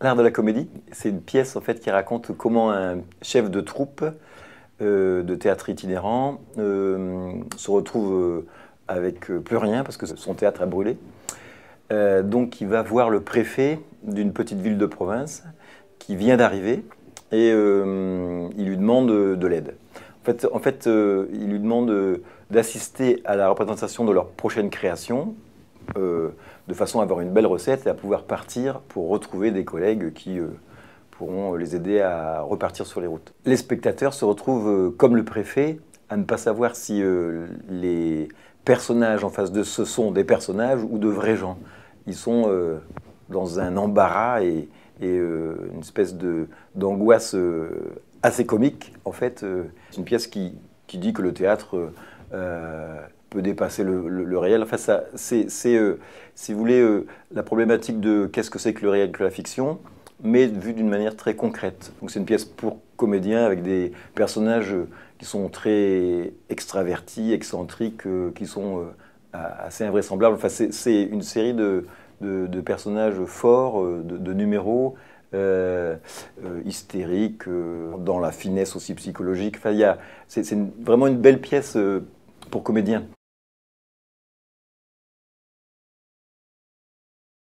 L'art de la comédie, c'est une pièce en fait qui raconte comment un chef de troupe euh, de théâtre itinérant euh, se retrouve euh, avec plus rien parce que son théâtre a brûlé. donc il va voir le préfet d'une petite ville de province qui vient d'arriver et il lui demande de l'aide. En fait, en fait il lui demande d'assister à la représentation de leur prochaine création de façon à avoir une belle recette et à pouvoir partir pour retrouver des collègues qui euh, pourront les aider à repartir sur les routes. Les spectateurs se retrouvent, euh, comme le préfet, à ne pas savoir si euh, les personnages en face de ce sont des personnages ou de vrais gens. Ils sont dans un embarras et, une espèce d'angoisse assez comique. En fait, c'est une pièce qui, qui, dit que le théâtre peut dépasser le, réel. Enfin, c'est, euh, si vous voulez, euh, la problématique de qu'est-ce que c'est que le réel, que la fiction, mais vue d'une manière très concrète. Donc c'est une pièce pour comédiens avec des personnages qui sont très extravertis, excentriques, euh, qui sont assez invraisemblables. Enfin, c'est, une série de, de, personnages forts, de, numéros. hystériques, dans la finesse aussi psychologique. Enfin, c'est, vraiment une belle pièce pour comédien.